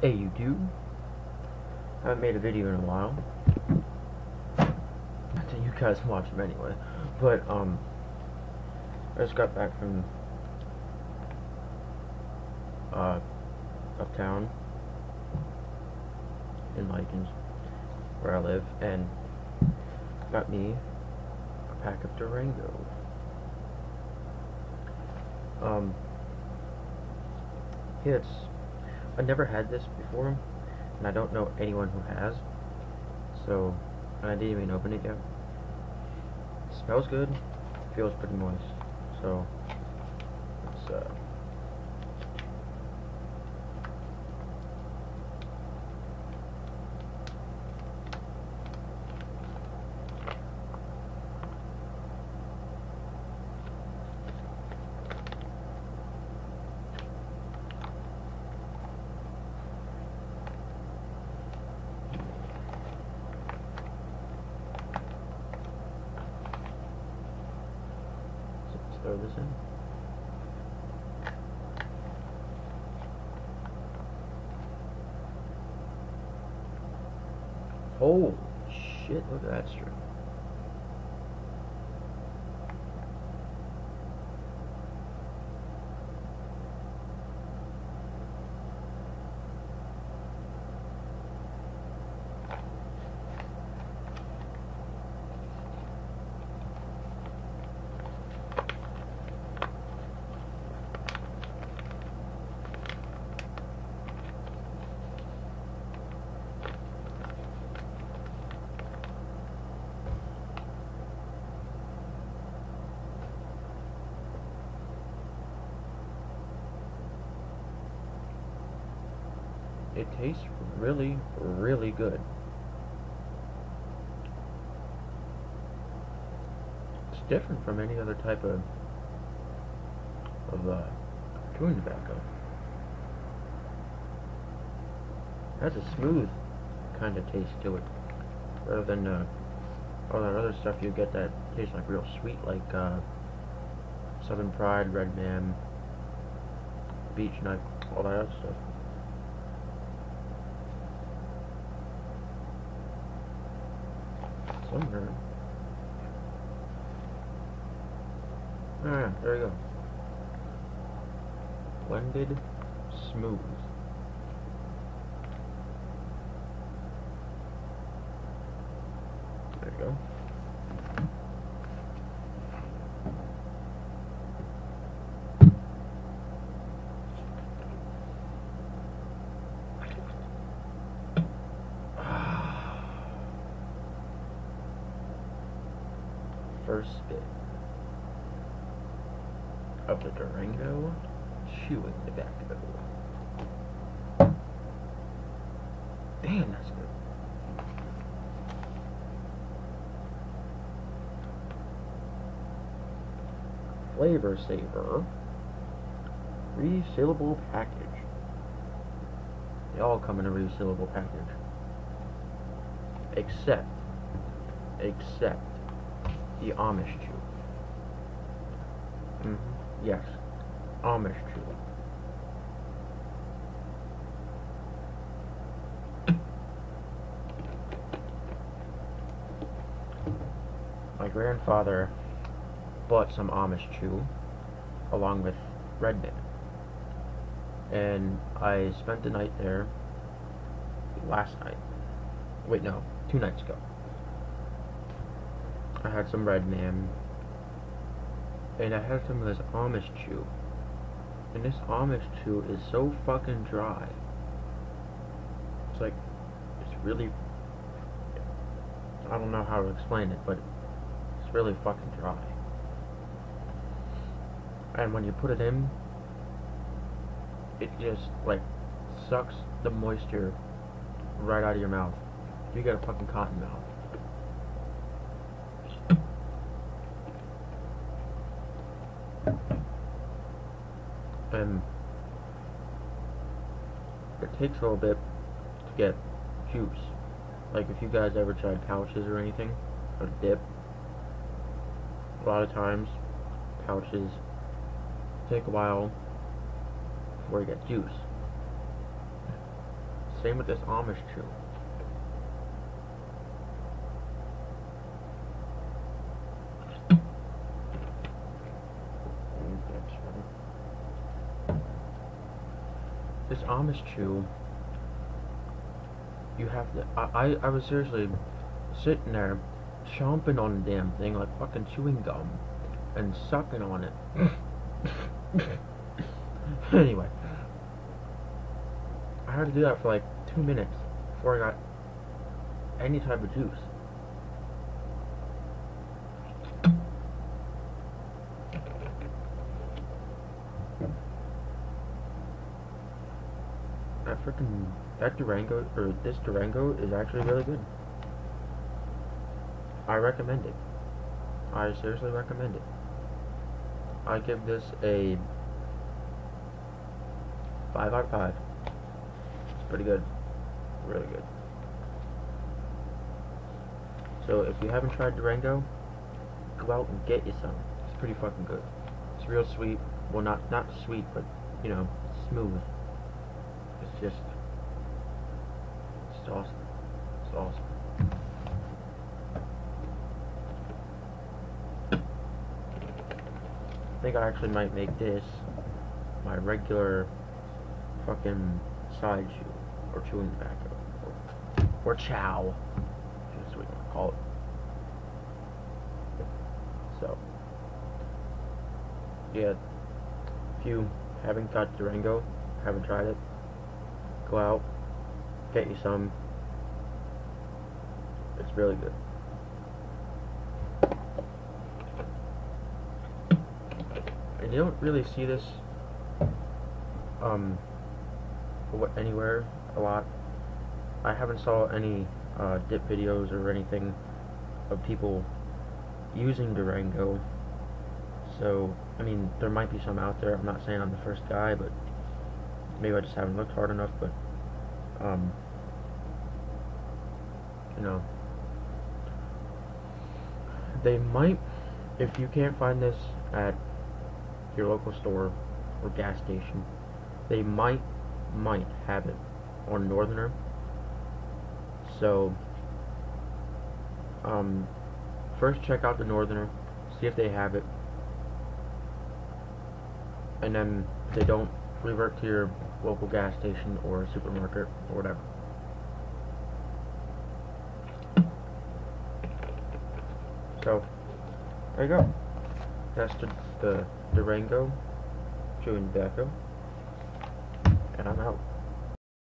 Hey YouTube. I haven't made a video in a while. Think you guys watch them anyway. But, um, I just got back from, uh, uptown in Lykens, where I live, and got me a pack of Durango. Um, it's, I never had this before, and I don't know anyone who has, so, I didn't even open it yet. It smells good, feels pretty moist, so, it's, uh, so let's throw this in. Holy shit, look at that string. It tastes really, really good. It's different from any other type of of uh, chewing tobacco. It has a smooth kind of taste to it, rather than uh, all that other stuff you get that tastes like real sweet, like uh, Southern Pride, Red Man, Beach Nut, all that other stuff. Ah, there you go. Blended smooth. There you go. First bit of the Durango chewing the back of tobacco. Damn, that's good. Flavor Saver resealable package. They all come in a resealable package. Except, except the Amish chew. hmm Yes, Amish chew. My grandfather bought some Amish chew along with Red Man. And I spent the night there last night. Wait, no, two nights ago. I had some Red Man, and I had some of this Amish chew. And this Amish chew is so fucking dry. It's like, it's really, I don't know how to explain it, but it's really fucking dry. And when you put it in, it just, like, sucks the moisture right out of your mouth. You got a fucking cotton mouth. And it takes a little bit to get juice. Like if you guys ever tried pouches or anything, or dip, a lot of times pouches take a while before you get juice. Same with this Amish chew. This Amish chew, you have to. I, I, I was seriously sitting there, chomping on the damn thing like fucking chewing gum, and sucking on it. anyway, I had to do that for like two minutes before I got any type of juice. Freaking that Durango or this Durango is actually really good. I recommend it. I seriously recommend it. I give this a five out of five. It's pretty good. Really good. So if you haven't tried Durango, go out and get you some. It's pretty fucking good. It's real sweet. Well, not not sweet, but you know, smooth. It's just, it's awesome. It's awesome. I think I actually might make this my regular fucking side chew or chewing tobacco or, or chaw. That's what you want to call it. So, yeah, if you haven't got Durango, haven't tried it, go out, get you some. It's really good. And you don't really see this um wh- anywhere a lot. I haven't saw any uh, dip videos or anything of people using Durango. So, I mean, there might be some out there. I'm not saying I'm the first guy, but maybe I just haven't looked hard enough. But, um, you know, they might, if you can't find this at your local store or gas station, they might, might have it on Northerner. So, um, first check out the Northerner, see if they have it, and then they don't, revert to your local gas station or supermarket or whatever. So, there you go. That's the, the Durango chewing tobacco, and I'm out.